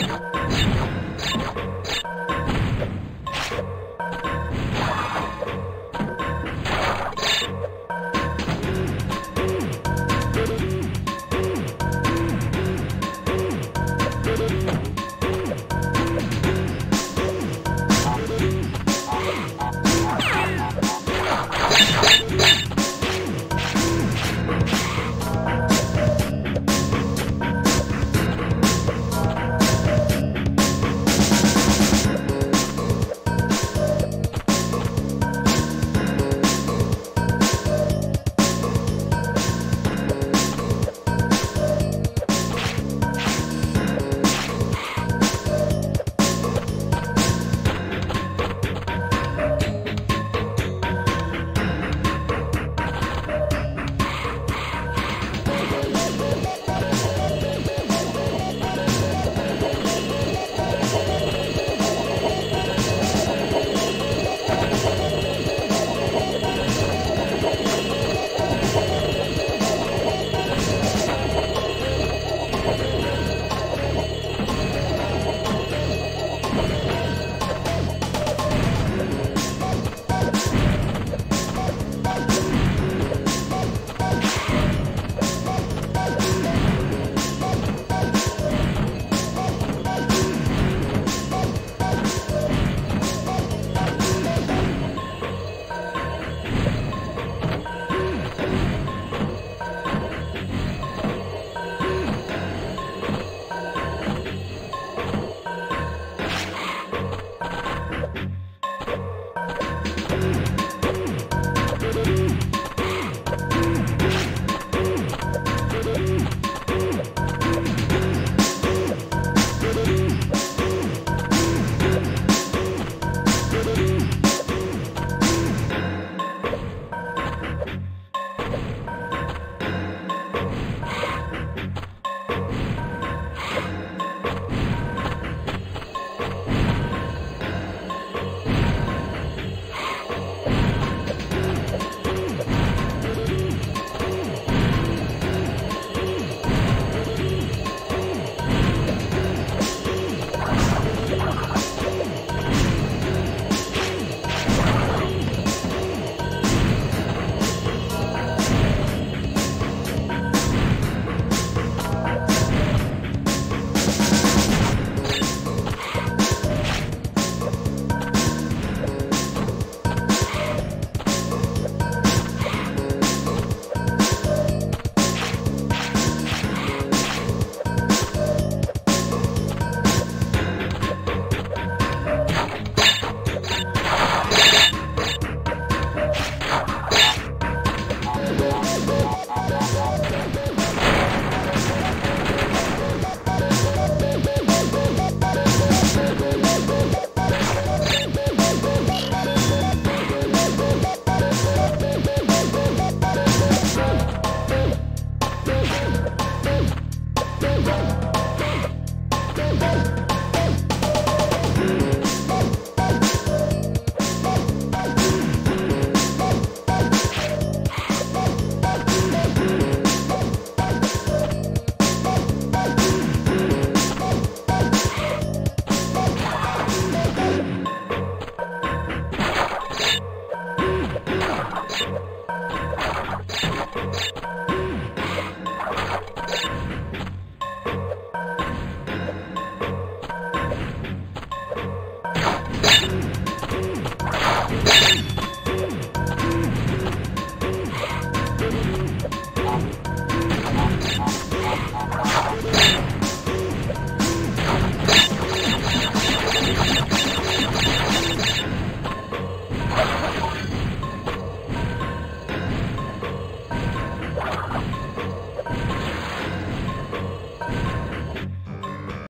Yeah.